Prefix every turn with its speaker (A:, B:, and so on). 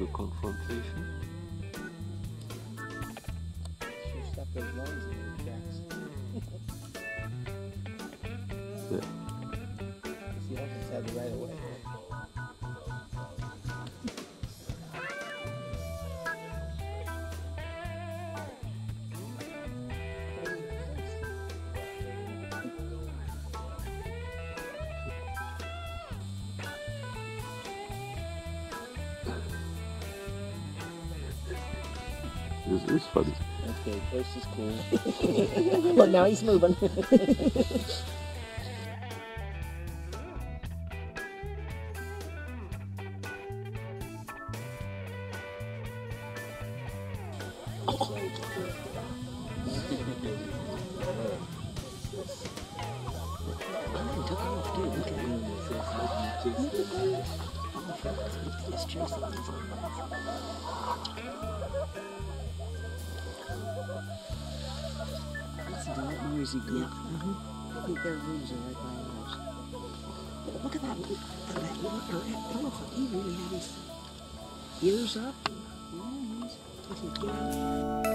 A: little confrontation.
B: Should stuff those lines in your tracks.
A: Yeah. This is funny.
B: Okay, first is cool. Look, now he's moving.
C: To that noisy group. I think their rooms are right by ours. Look at that, little- that er- elephant. He really had his ears up. Yeah, he's, he's